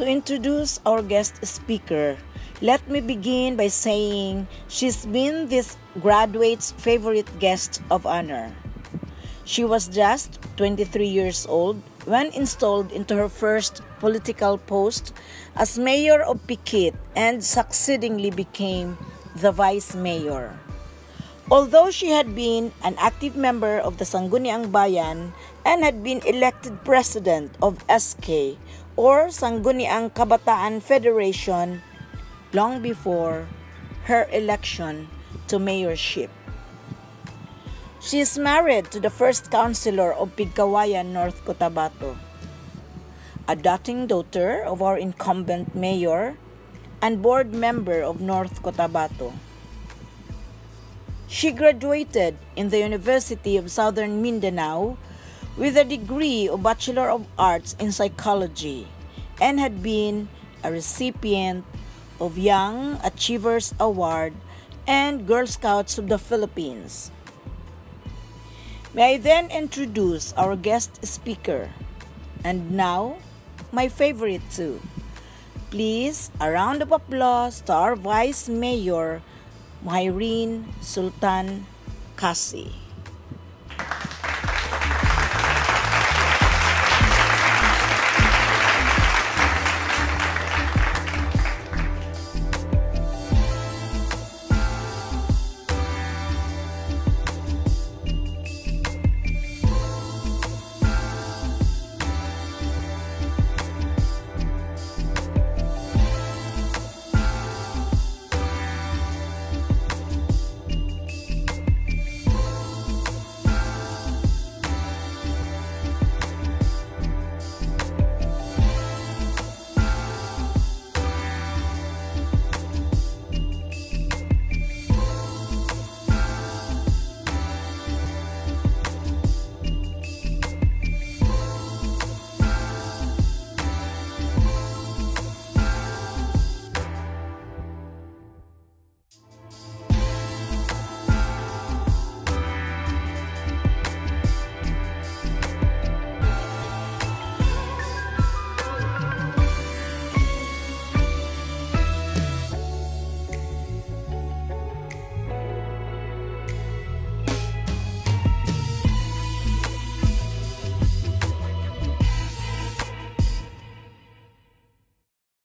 To introduce our guest speaker, let me begin by saying she's been this graduate's favorite guest of honor. She was just 23 years old when installed into her first political post as mayor of Pikit and succeedingly became the vice mayor. Although she had been an active member of the Sangguniang Bayan and had been elected president of SK or Sangguniang Kabataan Federation long before her election to mayorship. She is married to the first councilor of Pigkawayan, North Cotabato, a doting daughter of our incumbent mayor and board member of North Cotabato. She graduated in the University of Southern Mindanao with a degree of Bachelor of Arts in Psychology and had been a recipient of Young Achievers Award and Girl Scouts of the Philippines. May I then introduce our guest speaker, and now, my favorite too. Please, a round of applause to our Vice Mayor, Muhyryn Sultan Casi.